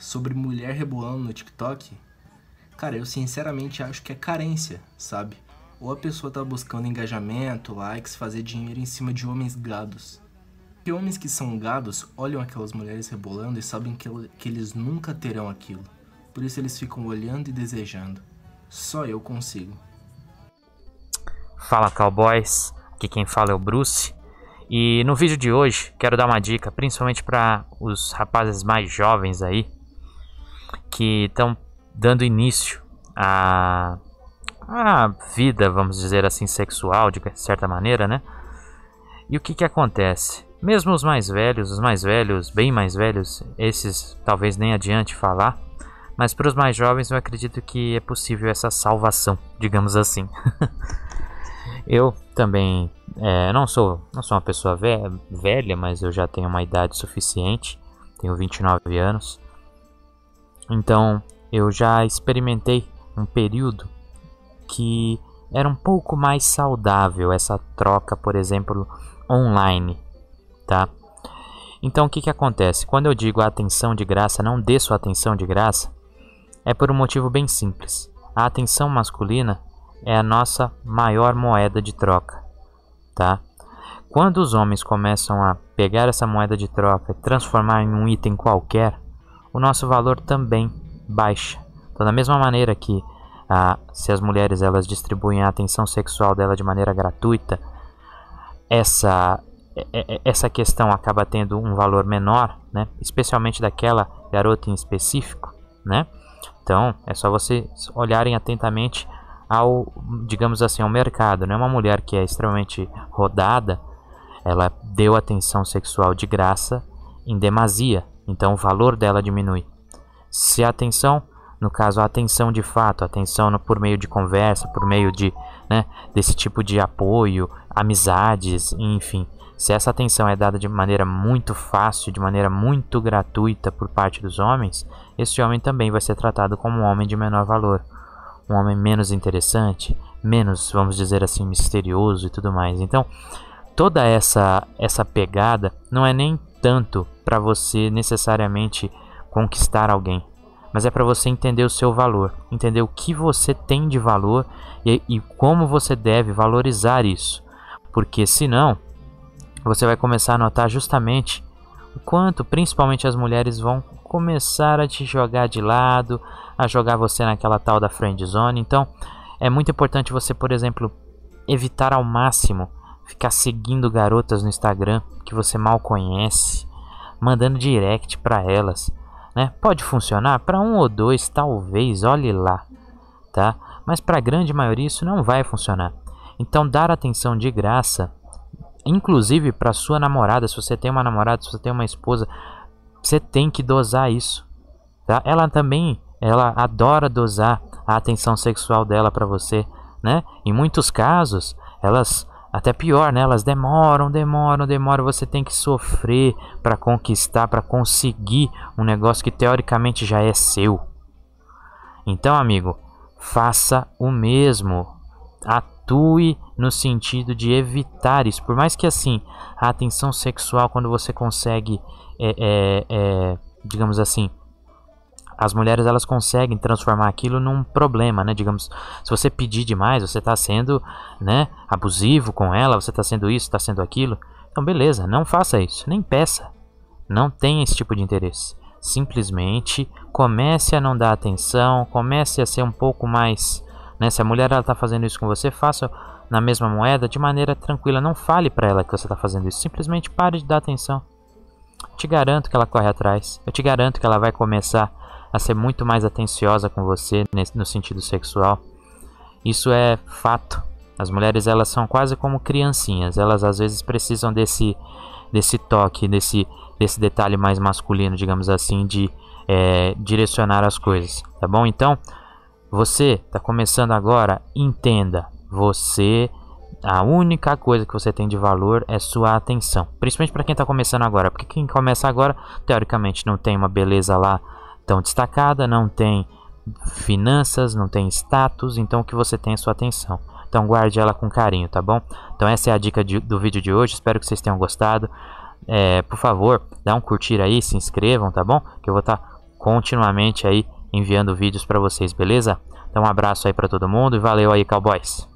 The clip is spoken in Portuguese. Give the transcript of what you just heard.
sobre mulher rebolando no TikTok, cara, eu sinceramente acho que é carência, sabe? Ou a pessoa tá buscando engajamento, likes, fazer dinheiro em cima de homens gados. E homens que são gados olham aquelas mulheres rebolando e sabem que, que eles nunca terão aquilo. Por isso eles ficam olhando e desejando. Só eu consigo. Fala cowboys, aqui quem fala é o Bruce. E no vídeo de hoje quero dar uma dica, principalmente para os rapazes mais jovens aí, que estão dando início à, à vida, vamos dizer assim, sexual, de certa maneira, né? E o que que acontece? Mesmo os mais velhos, os mais velhos, bem mais velhos, esses talvez nem adiante falar, mas para os mais jovens eu acredito que é possível essa salvação, digamos assim. eu também é, não sou não sou uma pessoa velha, mas eu já tenho uma idade suficiente, tenho 29 anos. Então eu já experimentei um período que era um pouco mais saudável essa troca, por exemplo, online, tá? Então o que, que acontece? Quando eu digo atenção de graça, não dê sua atenção de graça, é por um motivo bem simples. A atenção masculina é a nossa maior moeda de troca, tá? Quando os homens começam a pegar essa moeda de troca e transformar em um item qualquer, o nosso valor também baixa. Então, da mesma maneira que ah, se as mulheres elas distribuem a atenção sexual dela de maneira gratuita, essa essa questão acaba tendo um valor menor, né? Especialmente daquela garota em específico, né? Então, é só vocês olharem atentamente ao, digamos assim, ao mercado. Não é uma mulher que é extremamente rodada, ela deu atenção sexual de graça em demasia, então o valor dela diminui. Se a atenção, no caso a atenção de fato, a atenção por meio de conversa, por meio de, né, desse tipo de apoio, amizades, enfim, se essa atenção é dada de maneira muito fácil, de maneira muito gratuita por parte dos homens, esse homem também vai ser tratado como um homem de menor valor, um homem menos interessante, menos, vamos dizer assim, misterioso e tudo mais. Então, toda essa essa pegada não é nem tanto para você necessariamente conquistar alguém, mas é para você entender o seu valor, entender o que você tem de valor e, e como você deve valorizar isso, porque senão você vai começar a notar justamente o quanto, principalmente as mulheres, vão começar a te jogar de lado, a jogar você naquela tal da friend zone. Então, é muito importante você, por exemplo, evitar ao máximo ficar seguindo garotas no Instagram que você mal conhece, mandando direct para elas, né? Pode funcionar para um ou dois, talvez, olhe lá, tá? Mas para a grande maioria isso não vai funcionar. Então, dar atenção de graça inclusive para sua namorada, se você tem uma namorada, se você tem uma esposa, você tem que dosar isso, tá? Ela também, ela adora dosar a atenção sexual dela para você, né? Em muitos casos, elas até pior, né? Elas demoram, demoram, demoram. Você tem que sofrer para conquistar, para conseguir um negócio que teoricamente já é seu. Então, amigo, faça o mesmo. Atue no sentido de evitar isso. Por mais que assim, a atenção sexual, quando você consegue, é, é, é, digamos assim, as mulheres elas conseguem transformar aquilo num problema, né? Digamos, se você pedir demais, você está sendo, né, abusivo com ela, você está sendo isso, está sendo aquilo. Então, beleza, não faça isso, nem peça. Não tenha esse tipo de interesse. Simplesmente comece a não dar atenção, comece a ser um pouco mais, né? Se a mulher ela está fazendo isso com você, faça na mesma moeda de maneira tranquila. Não fale para ela que você está fazendo isso. Simplesmente pare de dar atenção. te garanto que ela corre atrás. Eu te garanto que ela vai começar a ser muito mais atenciosa com você no sentido sexual. Isso é fato. As mulheres elas são quase como criancinhas. Elas às vezes precisam desse desse toque, desse desse detalhe mais masculino, digamos assim, de é, direcionar as coisas, tá bom? Então, você está começando agora, entenda. Você a única coisa que você tem de valor é sua atenção, principalmente para quem está começando agora, porque quem começa agora, teoricamente, não tem uma beleza lá tão destacada, não tem finanças, não tem status, então o que você tem sua atenção. Então guarde ela com carinho, tá bom? Então essa é a dica de, do vídeo de hoje, espero que vocês tenham gostado. É, por favor, dá um curtir aí, se inscrevam, tá bom? Que eu vou estar tá continuamente aí enviando vídeos para vocês, beleza? Então um abraço aí para todo mundo e valeu aí, cowboys.